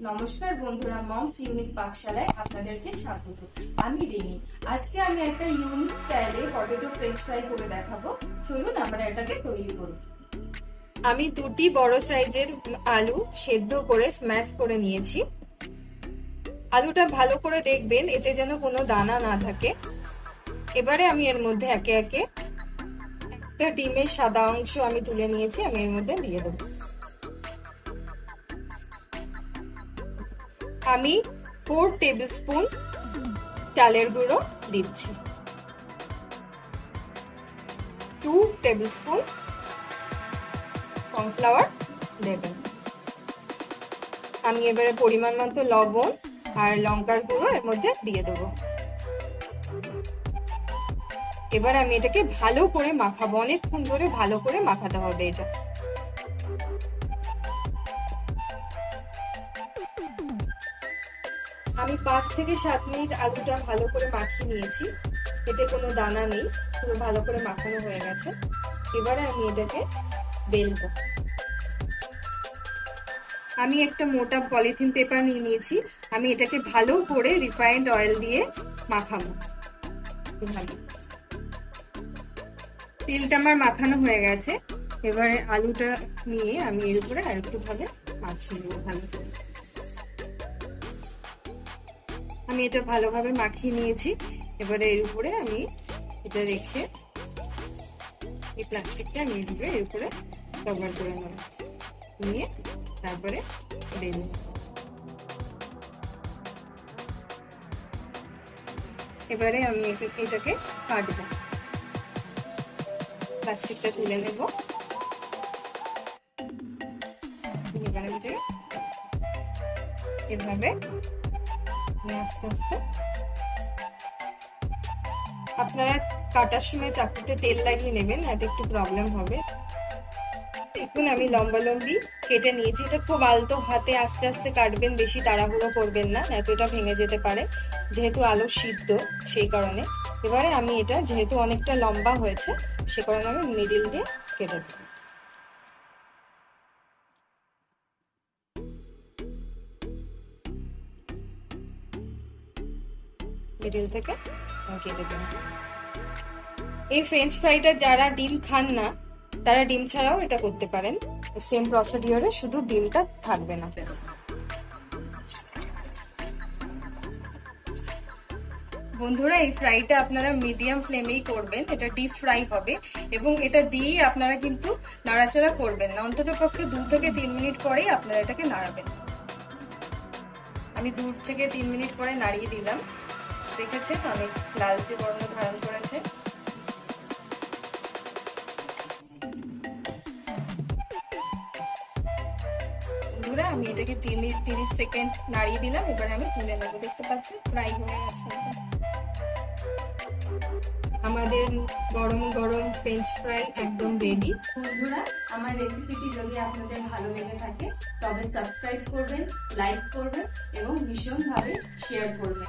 নমস্কার বন্ধুরা, moms unique পাকশালায় আপনাদেরকে স্বাগত। আমি রিমি। আজকে আমি একটা ইউনিক স্টাইলে পটেটো ফ্রেঞ্চ ফ্রাই করে দেখাবো। চলুন আমরা এটাকে তৈরি করব আমি দুটি বড় সাইজের আলু সেদ্ধ করে স্ম্যাশ করে নিয়েছি। আলুটা ভালো করে দেখবেন, এতে যেন কোনো দানা না থাকে। এবারে আমি এর মধ্যে একে একে একটা ডিমের সাদা অংশ আমি তুলে নিয়েছি, আমি এর মধ্যে দিয়ে দেবো। আমি ফোর টেবিল স্পুন চালের গুঁড়ো দিচ্ছি। টু টেবিল স্পুন কর্নফ্লাওয়ার দেবেন আমি এবারে পরিমাণ মতো লবণ আর লঙ্কার গুঁড়ো এর মধ্যে দিয়ে দেবো। এবার আমি এটাকে ভালো করে মাখাবো, অনেকক্ষণ ধরে ভালো করে মাখাতে হবে এটা। আমি পাঁচ থেকে সাত মিনিট আলুটা ভালো করে মাখিয়ে নিয়েছি। এতে কোনো দানা নেই, পুরো ভালো করে মাখানো হয়ে গেছে। এবারে আমি এটাকে বেলব আমি একটা মোটা পলিথিন পেপার নিয়ে নিয়েছি। আমি এটাকে ভালো করে রিফাইন্ড অয়েল দিয়ে মাখাবো। তেলটা আমার মাখানো হয়ে গেছে। এবারে আলুটা নিয়ে আমি এর উপরে আর একটু ভাবে মাখিয়ে নেব ভালো করে। আমি এটা ভালোভাবে মাখিয়ে নিয়েছি। এবারে এর উপরে আমি এটা রেখে এই প্লাস্টিকটা আমি উপরে এর উপরে কভার করে নেব। নিয়ে তারপরে বেল এবারে আমি এটাকে কাটবো। প্লাস্টিকটা তুলে নেব। এবারে এভাবে আস্তে আস্তে। আপনারা কাটার সময় চাকুতে তেল লাগিয়ে নেবেন এতে একটু প্রবলেম হবে। দেখুন, আমি লম্বা লম্বি কেটে নিয়েছি। এটা খুব আলতো হাতে আস্তে আস্তে কাটবেন, বেশি তাড়াহুড়ো করবেন না এত এটা ভেঙে যেতে পারে। যেহেতু আলো সিদ্ধ, সেই কারণে। এবারে আমি এটা, যেহেতু অনেকটা লম্বা হয়েছে, সে কারণে আমি মিডিল দিয়ে কেটে দেবো। মিডিল থেকে? কেটে দেবেন এই ফ্রেঞ্চ ফ্রাইটা যারা ডিম খান না, তারা ডিম ছাড়াও এটা করতে পারেন। সেম প্রসিডিওরে শুধু ডিমটা থাকবে না। বন্ধুরা, এই ফ্রাইটা আপনারা মিডিয়াম ফ্লেমেই করবেন, এটা ডিপ ফ্রাই হবে এবং এটা দিয়েই আপনারা কিন্তু নাড়াচাড়া করবেন না। অন্তত পক্ষে দু থেকে তিন মিনিট পরেই আপনারা এটাকে নাড়াবেন। আমি দু থেকে তিন মিনিট পরে নাড়িয়ে দিলাম। দেখেছেন? অনেক লালচে বর্ণ ধারণ করেছে আমি এটাকে তিরিশ সেকেন্ড নাড়িয়ে দিলাম, এবার আমি তুলে নেব, দেখতে পাচ্ছি ফ্রাই হয়ে গেছে। আমাদের গরম গরম ফ্রেঞ্চ ফ্রাই একদম রেডি বন্ধুরা, আমার রেসিপিটি যদি আপনাদের ভালো লেগে থাকে, তবে সাবস্ক্রাইব করবেন লাইক করবেন, এবং ভীষণভাবে শেয়ার করবেন।